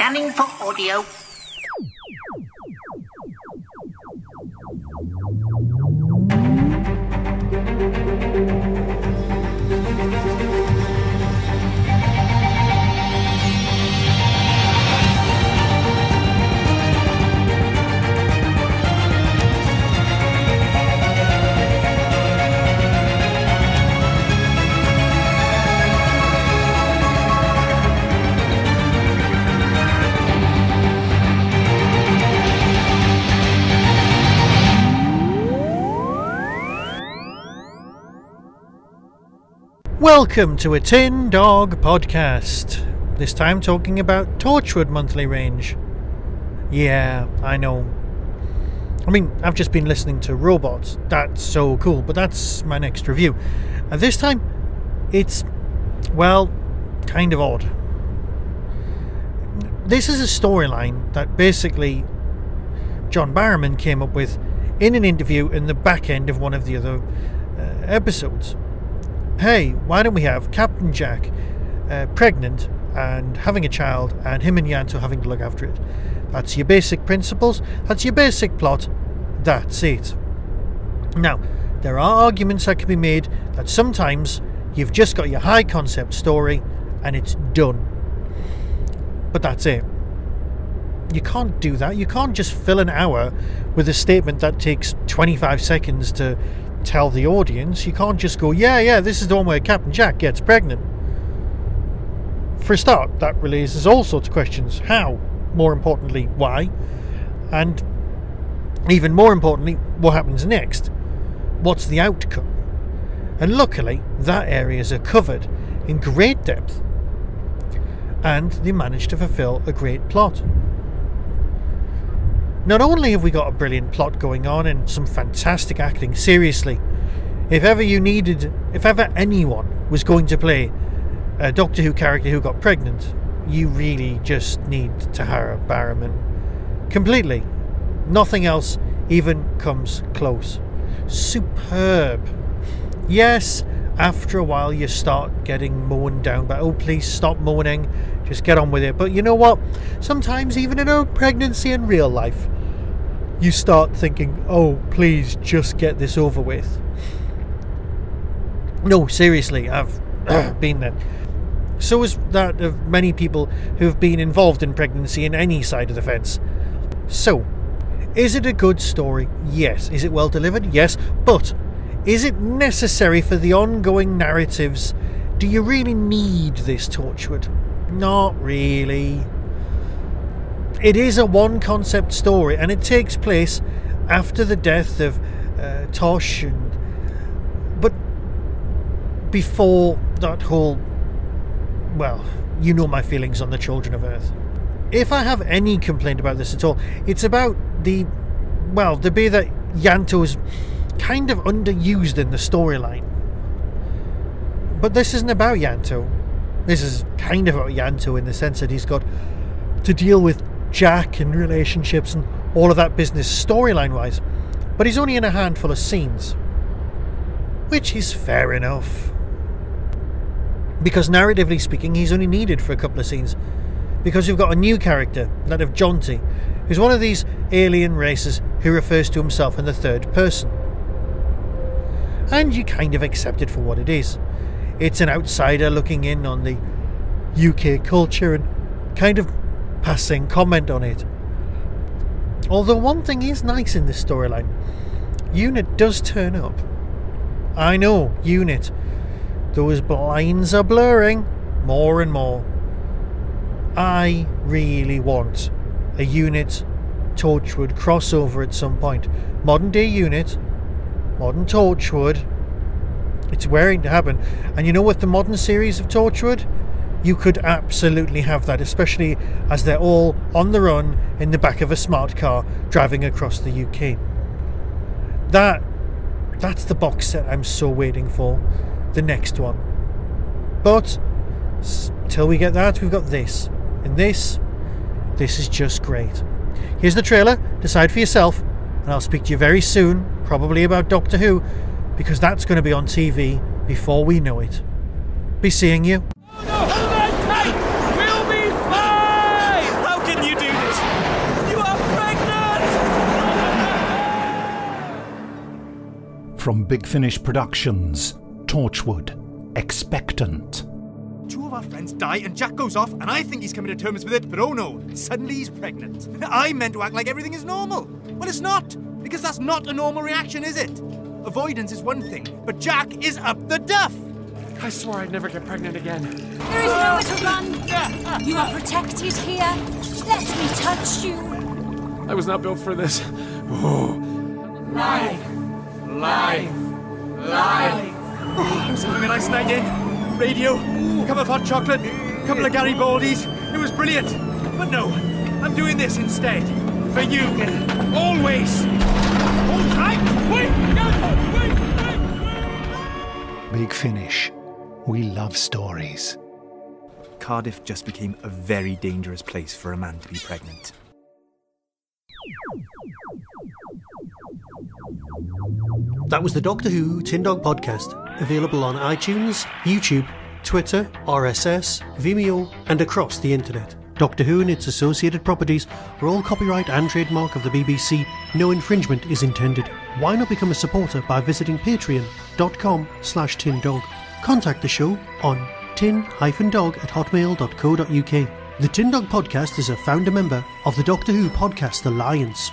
Scanning for audio. Welcome to a Tin Dog podcast. This time talking about Torchwood monthly range. Yeah, I know. I mean, I've just been listening to Robots. That's so cool, but that's my next review. And this time, it's, well, kind of odd. This is a storyline that basically John Barrowman came up with in an interview in the back end of one of the other uh, episodes hey, why don't we have Captain Jack uh, pregnant and having a child, and him and Ianto having to look after it? That's your basic principles, that's your basic plot, that's it. Now, there are arguments that can be made that sometimes you've just got your high concept story and it's done. But that's it. You can't do that. You can't just fill an hour with a statement that takes 25 seconds to tell the audience. You can't just go, yeah, yeah, this is the one where Captain Jack gets pregnant. For a start, that raises all sorts of questions. How? More importantly, why? And even more importantly, what happens next? What's the outcome? And luckily, that areas are covered in great depth. And they managed to fulfill a great plot. Not only have we got a brilliant plot going on and some fantastic acting, seriously, if ever you needed, if ever anyone was going to play a Doctor Who character who got pregnant, you really just need Tahara Barrowman. Completely. Nothing else even comes close. Superb. Yes, after a while you start getting mown down, but oh, please stop moaning. Just get on with it. But you know what? Sometimes, even in a pregnancy in real life, you start thinking, oh, please just get this over with. No, seriously, I've been there. So is that of many people who have been involved in pregnancy in any side of the fence. So, is it a good story? Yes. Is it well delivered? Yes. But is it necessary for the ongoing narratives? Do you really need this Torchwood? Not really. It is a one concept story and it takes place after the death of uh, Tosh and but before that whole well, you know my feelings on the children of Earth. If I have any complaint about this at all, it's about the well, the bit that Ianto is kind of underused in the storyline. But this isn't about Ianto. This is kind of about Ianto in the sense that he's got to deal with Jack and relationships and all of that business storyline wise. But he's only in a handful of scenes. Which is fair enough. Because narratively speaking, he's only needed for a couple of scenes. Because you've got a new character, that of Jonty, who's one of these alien races who refers to himself in the third person. And you kind of accept it for what it is. It's an outsider looking in on the UK culture and kind of passing comment on it. Although one thing is nice in this storyline Unit does turn up. I know, Unit. Those blinds are blurring more and more. I really want a Unit Torchwood crossover at some point. Modern day Unit, modern Torchwood. It's waiting to happen. And you know what the modern series of Torchwood? you could absolutely have that, especially as they're all on the run in the back of a smart car driving across the UK. That that's the box set I'm so waiting for, the next one. But till we get that, we've got this. And this this is just great. Here's the trailer, decide for yourself, and I'll speak to you very soon, probably about Doctor Who, because that's going to be on TV before we know it. Be seeing you. From Big Finish Productions, Torchwood, Expectant. Two of our friends die, and Jack goes off, and I think he's coming to terms with it, but oh no, suddenly he's pregnant. I meant to act like everything is normal. Well, it's not because that's not a normal reaction, is it? Avoidance is one thing, but Jack is up the duff. I swore I'd never get pregnant again. There is nowhere to run. You are protected here. Let me touch you. I was not built for this. Oh. Life, life, life. Oh, I was having a nice night in. Radio, a cup of hot chocolate, a couple of Garibaldi's. It was brilliant. But no, I'm doing this instead. For you. Always. Big Finish. We love stories. Cardiff just became a very dangerous place for a man to be pregnant. That was the Doctor Who Tin Dog podcast, available on iTunes, YouTube, Twitter, RSS, Vimeo, and across the internet. Doctor Who and its associated properties are all copyright and trademark of the BBC. No infringement is intended. Why not become a supporter by visiting patreon.com slash tindog. Contact the show on tin-dog at hotmail.co.uk. The Tin Dog Podcast is a founder member of the Doctor Who Podcast Alliance.